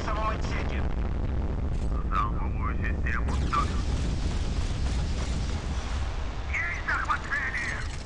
на самом отсеке. Залповую систему стою. Есть захват цели!